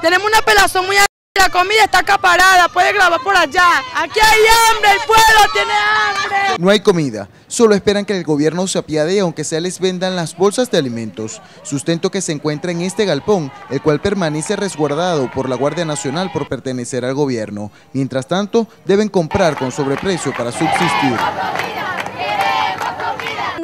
Tenemos una pelazón muy la comida está acaparada, puede grabar por allá. Aquí hay hambre, el pueblo tiene hambre. No hay comida, solo esperan que el gobierno se apiade aunque sea les vendan las bolsas de alimentos. Sustento que se encuentra en este galpón, el cual permanece resguardado por la Guardia Nacional por pertenecer al gobierno. Mientras tanto, deben comprar con sobreprecio para subsistir.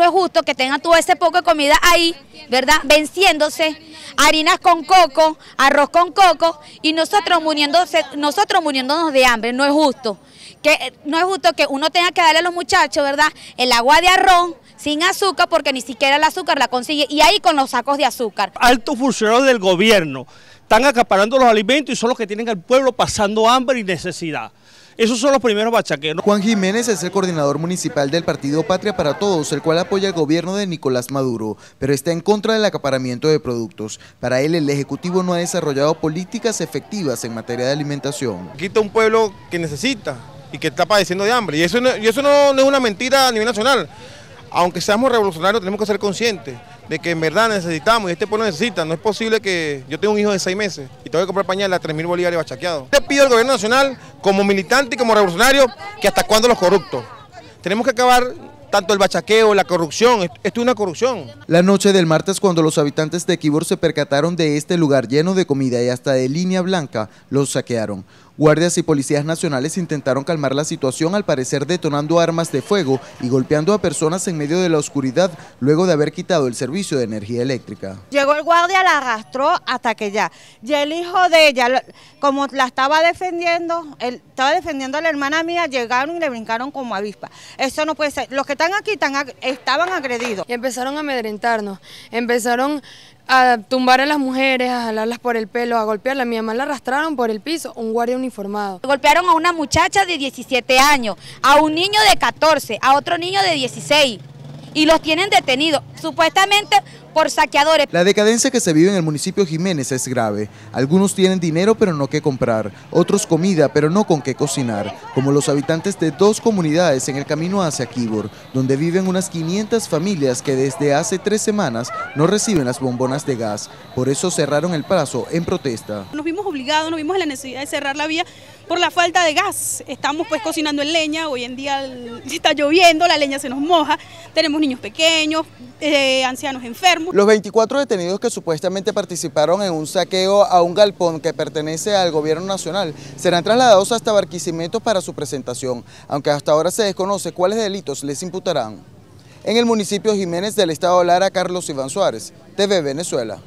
No es justo que tengan todo ese poco de comida ahí, ¿verdad? Venciéndose harinas con coco, arroz con coco y nosotros, muriéndose, nosotros muriéndonos de hambre, no es justo. Que, no es justo que uno tenga que darle a los muchachos, ¿verdad? El agua de arroz sin azúcar porque ni siquiera el azúcar la consigue y ahí con los sacos de azúcar. Altos funcionarios del gobierno están acaparando los alimentos y son los que tienen al pueblo pasando hambre y necesidad. Esos son los primeros bachaqueros. Juan Jiménez es el coordinador municipal del partido Patria para Todos, el cual apoya el gobierno de Nicolás Maduro, pero está en contra del acaparamiento de productos. Para él, el Ejecutivo no ha desarrollado políticas efectivas en materia de alimentación. Quita un pueblo que necesita y que está padeciendo de hambre. Y eso y eso no es una mentira a nivel nacional. Aunque seamos revolucionarios, tenemos que ser conscientes de que en verdad necesitamos y este pueblo necesita. No es posible que yo tenga un hijo de seis meses y tengo que comprar pañales a 3 mil bolívares bachaqueados. Le pido al gobierno nacional, como militante y como revolucionario, que hasta cuándo los corruptos. Tenemos que acabar tanto el bachaqueo, la corrupción, esto es una corrupción. La noche del martes cuando los habitantes de Quibor se percataron de este lugar lleno de comida y hasta de línea blanca, los saquearon. Guardias y policías nacionales intentaron calmar la situación al parecer detonando armas de fuego y golpeando a personas en medio de la oscuridad luego de haber quitado el servicio de energía eléctrica. Llegó el guardia, la arrastró hasta que ya. Y el hijo de ella, como la estaba defendiendo, él estaba defendiendo a la hermana mía, llegaron y le brincaron como avispa. Eso no puede ser. Los que están aquí están, estaban agredidos. Y empezaron a amedrentarnos, empezaron a tumbar a las mujeres, a jalarlas por el pelo, a golpearlas. Mi mamá la arrastraron por el piso, un guardia uniformado. Golpearon a una muchacha de 17 años, a un niño de 14, a otro niño de 16 y los tienen detenidos, supuestamente por saqueadores. La decadencia que se vive en el municipio Jiménez es grave. Algunos tienen dinero pero no qué comprar, otros comida pero no con qué cocinar, como los habitantes de dos comunidades en el camino hacia Kibor, donde viven unas 500 familias que desde hace tres semanas no reciben las bombonas de gas. Por eso cerraron el paso en protesta. Nos vimos obligados, nos vimos en la necesidad de cerrar la vía por la falta de gas. Estamos pues cocinando en leña, hoy en día está lloviendo, la leña se nos moja, tenemos niños pequeños, eh, ancianos enfermos. Los 24 detenidos que supuestamente participaron en un saqueo a un galpón que pertenece al gobierno nacional serán trasladados hasta Barquisimeto para su presentación, aunque hasta ahora se desconoce cuáles delitos les imputarán. En el municipio Jiménez del estado Lara, Carlos Iván Suárez, TV Venezuela.